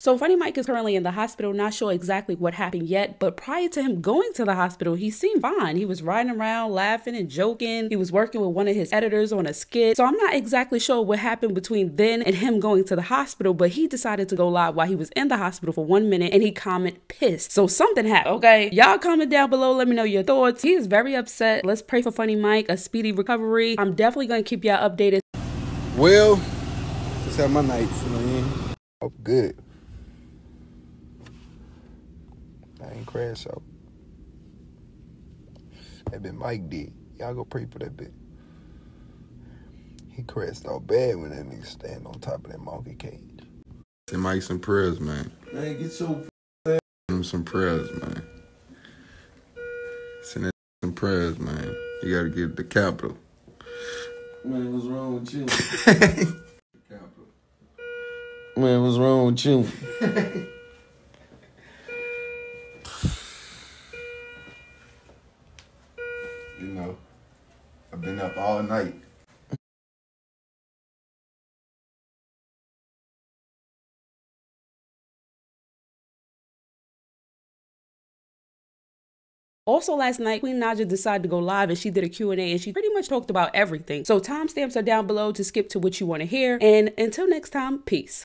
So Funny Mike is currently in the hospital, not sure exactly what happened yet, but prior to him going to the hospital, he seemed fine. He was riding around laughing and joking. He was working with one of his editors on a skit. So I'm not exactly sure what happened between then and him going to the hospital, but he decided to go live while he was in the hospital for one minute and he comment pissed. So something happened, okay? Y'all comment down below, let me know your thoughts. He is very upset. Let's pray for Funny Mike, a speedy recovery. I'm definitely gonna keep y'all updated. Well, just have my nights, man. Oh, good. I ain't crash out. That bit Mike did. Y'all go pray for that bit. He crashed out bad when that nigga stand on top of that monkey cage. Send Mike some prayers, man. Man, get your Send him some prayers, man. Send that some prayers, man. You gotta get the capital. Man, what's wrong with you? capital. Man, what's wrong with you? know, I've been up all night. Also last night, Queen Naija decided to go live and she did a Q&A and she pretty much talked about everything. So timestamps are down below to skip to what you want to hear. And until next time, peace.